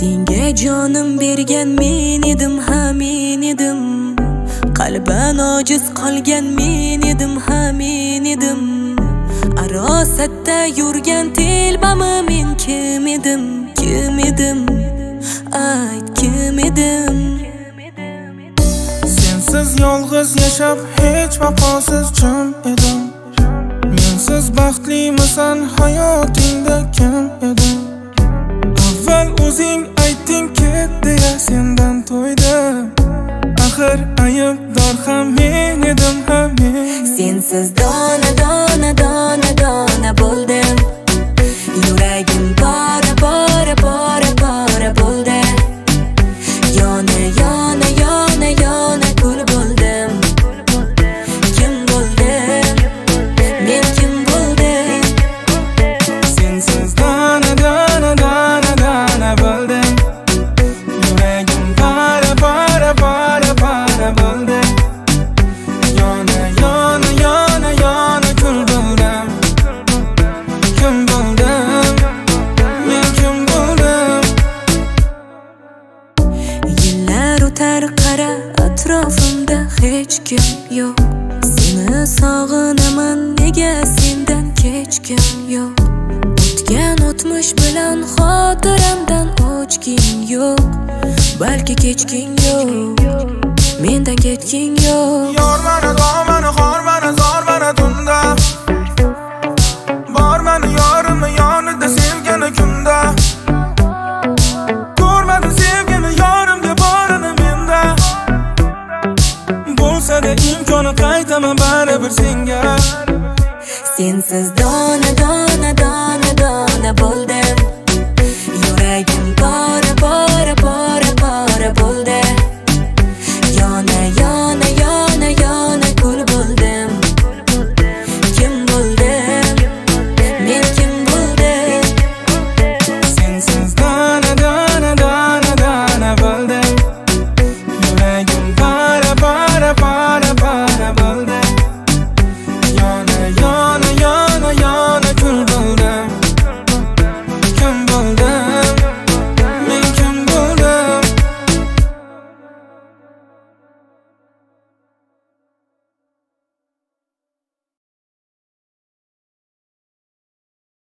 senga jonim bergan men edim ha men edim. Qalban ojiz qolgan men edim ha men edim. Arosatda yurgan telbami men kim edim kim edim? Ayt kim edim? Sensiz yolg'iz yashab hech vafosiz jim edim. Mensiz baxtlimisan hayot o'zing aytding ket deya sendan to'ydim. Axir aybdor ham men edim ha men. Sensiz dona dona dona dona bo'ldim. Yuragim pora pora pora pora bo'ldi. Yona yillar o'tar qara atrofimda hech kim yo'q. Seni sog'inaman nega sendan kechkim yo'q? O'tgan o'tmish bilan xotiramdan o'chging yo'q? Balki kechging yo'q mendan ketging yo'q. Yor mani bo'lsada imkoni qaytaman baribir senga. Sensiz dona dona dona.